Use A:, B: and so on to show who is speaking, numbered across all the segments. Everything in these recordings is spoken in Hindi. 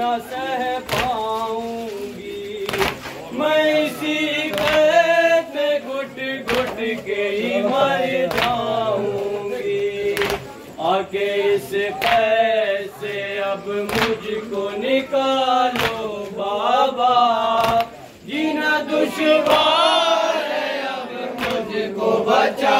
A: न सह पाऊँगी। मैं इसी कैद में घुट घुट के ही मर जाऊँगी। आके इस कैद से अब मुझको निकालो, बाबा। जीना दुश्वार है, अब मुझको बचा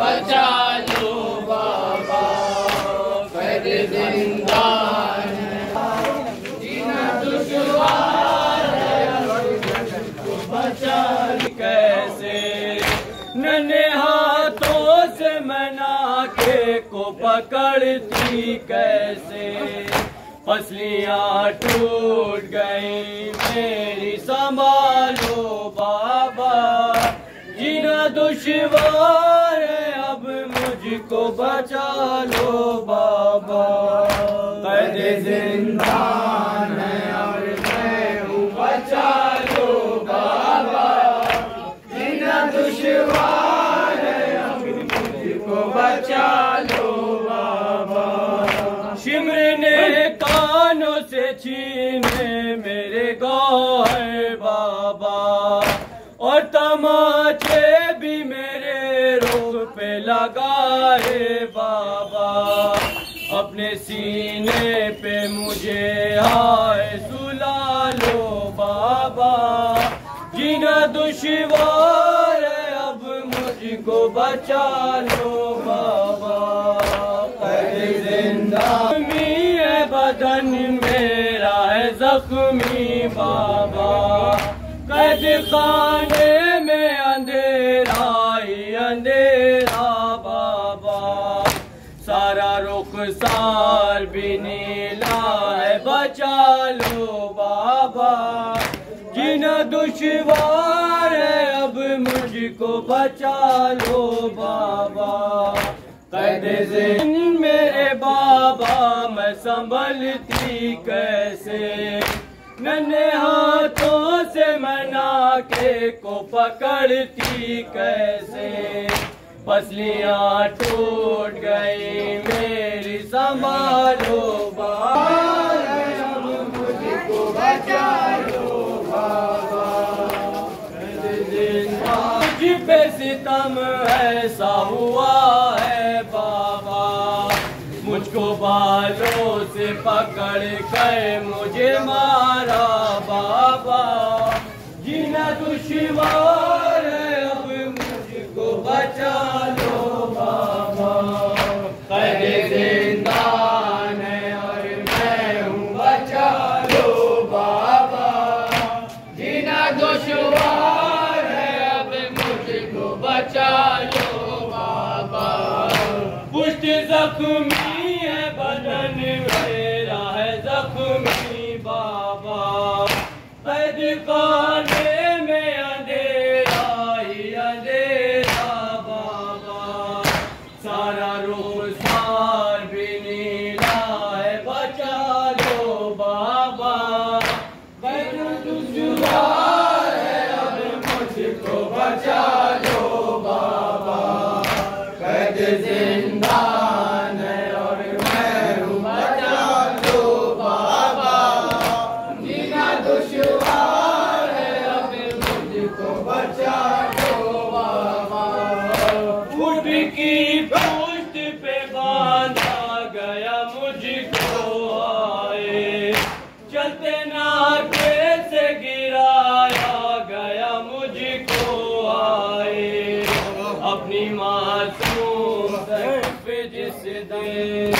A: बचा लो बाबा कैद जिंदान है जीना दुश्वार बचा कैसे? नन्हे हाथों से मना के को पकड़ती कैसे? पसलियाँ टूट गई, मेरी संभालो बाबा। जीना दुश्वार बचा लो बाबा। कैद जिंदान है और मैं हूँ बचा लो बाबा। जीना दुश्वार है मुझको बचा लो बाबा। शिमर ने कानों से छीने मेरे गौर बाबा। अपने सीने पे मुझे हाय सुला लो बाबा। जीना दुश्वार अब मुझको बचा लो बाबा। जिंदामी है, बदन मेरा है जख्मी बाबा। कैद खाने सारा रुख सार भी नीला है, बचा लो बाबा। जीना दुश्वार है, अब मुझको बचा लो बाबा। कैद जिन मेरे बाबा, मैं संभलती कैसे? नन्हे हाथों से मना के को पकड़ती कैसे? पसलियाँ टूट गई। सितम ऐसा हुआ है बाबा। मुझको बालों से पकड़ कर मुझे मारा पुष्ट जख्मी खुद की पोस्ट पे बांधा गया मुझको आए। चलते नाके से गिराया गया मुझको आए। अपनी मासूम जिस दिन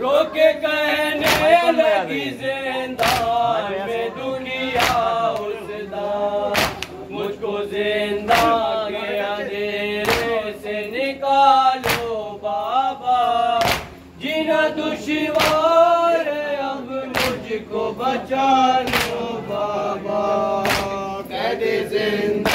A: रोके कहने लगी ज़िंदा। दुश्वार है, अब मुझको बचा लो बाबा कह दे ज़िंदा